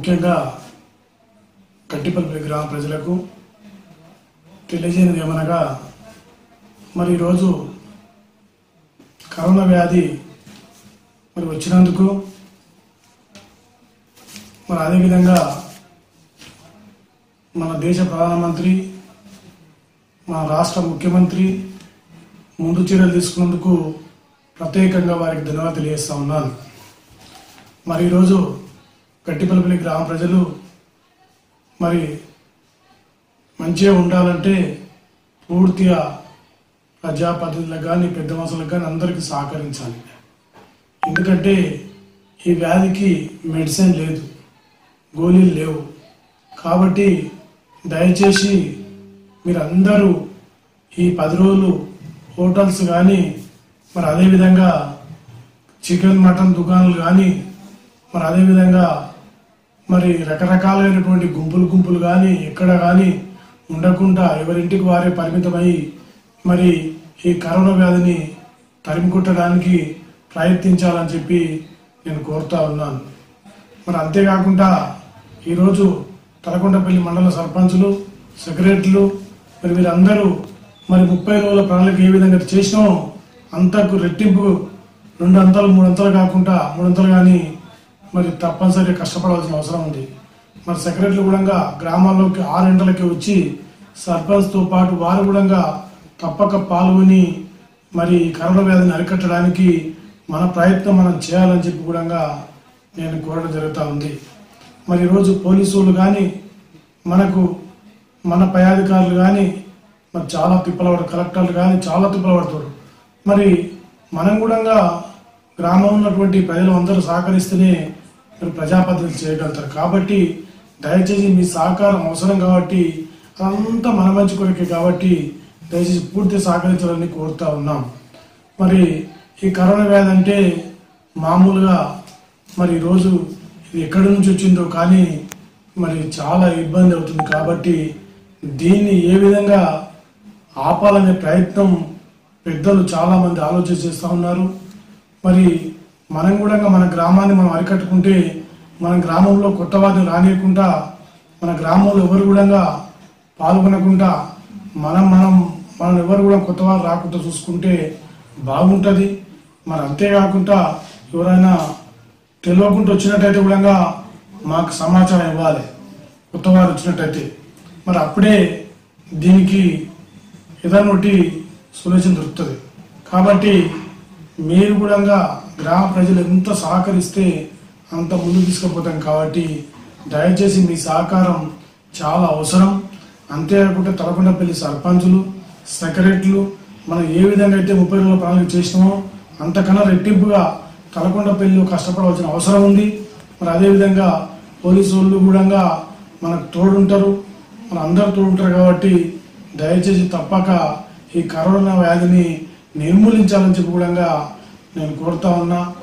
ముఖ్యంగా కట్టిపల్లి గ్రామ ప్రజలకు తెలియజేయనిది ఏమనగా మరి ఈరోజు కరోనా వ్యాధి మరి వచ్చినందుకు మరి అదేవిధంగా మన దేశ ప్రధానమంత్రి మన రాష్ట్ర ముఖ్యమంత్రి ముందు చర్యలు తీసుకున్నందుకు ప్రత్యేకంగా వారికి ధన్యవాదాలు తెలియజేస్తా ఉన్నాను. మరి ఈరోజు గట్టిపల్లిపల్లి గ్రామ ప్రజలు మరి మంచిగా ఉండాలంటే పూర్తిగా ప్రజా కానీ పెద్ద మనుషులకు కానీ అందరికీ సహకరించాలి. ఎందుకంటే ఈ వ్యాధికి మెడిసిన్ లేదు గోళీలు లేవు. కాబట్టి దయచేసి మీరందరూ ఈ పది రోజులు హోటల్స్ కానీ మరి అదేవిధంగా చికెన్ మటన్ దుకాణాలు కానీ మరి అదేవిధంగా మరి రకరకాలైనటువంటి గుంపులు గుంపులు కానీ ఎక్కడ కానీ ఉండకుండా ఎవరింటికి వారే పరిమితమై మరి ఈ కరోనా వ్యాధిని తరిమికొట్టడానికి ప్రయత్నించాలని చెప్పి నేను కోరుతా ఉన్నాను. మరి అంతేకాకుండా ఈరోజు తలకొండపల్లి మండల సర్పంచులు సెక్రటరీలు మరి వీరందరూ మరి ముప్పై రోజుల ప్రణాళిక ఏ విధంగా చేసినామో అంతకు రెట్టింపు రెండు అంతలు మూడు అంతలు కాకుండా మూడు అంతలు కానీ మరి తప్పనిసరిగా కష్టపడాల్సిన అవసరం ఉంది. మరి సెక్రటరీలు కూడా గ్రామాల్లోకి ఆరింటలకి వచ్చి సర్పంచ్తో పాటు వారు కూడా తప్పక పాల్గొని మరి కరోనా వ్యాధిని అరికట్టడానికి మన ప్రయత్నం మనం చేయాలని చెప్పి కూడా నేను కోరడం జరుగుతూ ఉంది. మరి ఈరోజు పోలీసులు కానీ మనకు మన పై అధికారులు కానీ మరి చాలా తిప్పలవాడు కలెక్టర్లు కానీ చాలా తిప్పలవాడుతారు మరి మనం కూడా గ్రామంలో ఉన్నటువంటి ప్రజలు అందరూ సహకరిస్తేనే మీరు ప్రజాపద్ధతులు చేయగలుగుతారు. కాబట్టి దయచేసి మీ సహకారం అవసరం కాబట్టి అదంతా మన మంచి కొరకే కాబట్టి దయచేసి పూర్తి సహకరించాలని కోరుతా ఉన్నాం. మరి ఈ కరోనా వ్యాధి అంటే మామూలుగా మరి ఈరోజు ఇది ఎక్కడి నుంచి వచ్చిందో కానీ మరి చాలా ఇబ్బంది అవుతుంది కాబట్టి దీన్ని ఏ విధంగా ఆపాలనే ప్రయత్నం పెద్దలు చాలామంది ఆలోచన చేస్తూ ఉన్నారు. మరి మనం కూడా మన గ్రామాన్ని మనం అరికట్టుకుంటే మన గ్రామంలో కొత్త వాదం రానియకుండా మన గ్రామంలో ఎవరు కూడా పాల్గొనకుండా మనం మనం మనం ఎవరు కూడా కొత్త వారు రాకుండా చూసుకుంటే బాగుంటుంది. మరి అంతేకాకుండా ఎవరైనా తెలియకుండా వచ్చినట్టయితే కూడా మాకు సమాచారం ఇవ్వాలి. కొత్త వారు వచ్చినట్టయితే. మరి అప్పుడే దీనికి ఏదైనా ఒకటి సొల్యూషన్ దొరుకుతుంది. కాబట్టి మీరు కూడా గ్రామ ప్రజలు ఎంత సహకరిస్తే అంత ముందుకు తీసుకుపోతాం కాబట్టి దయచేసి మీ సహకారం చాలా అవసరం. అంతేకాకుండా తలకొండపల్లి సర్పంచులు సెక్రటరీలు మనం ఏ విధంగా అయితే ముప్పై రోజుల ప్రణాళిక చేసినామో అంతకన్నా రెట్టింపుగా తలకొండపల్లిలో కష్టపడవలసిన అవసరం ఉంది. మరి అదేవిధంగా పోలీసు వాళ్ళు కూడా మనకు తోడుంటారు. మన అందరు తోడుంటారు కాబట్టి దయచేసి తప్పక ఈ కరోనా వ్యాధిని నిర్మూలించాలని చెప్పి కూడా నేను కోరుతా ఉన్నా.